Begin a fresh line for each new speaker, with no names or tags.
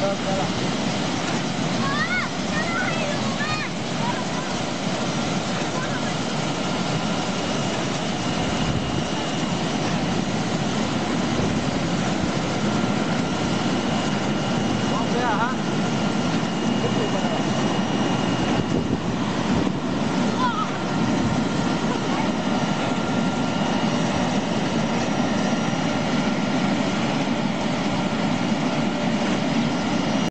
都开了。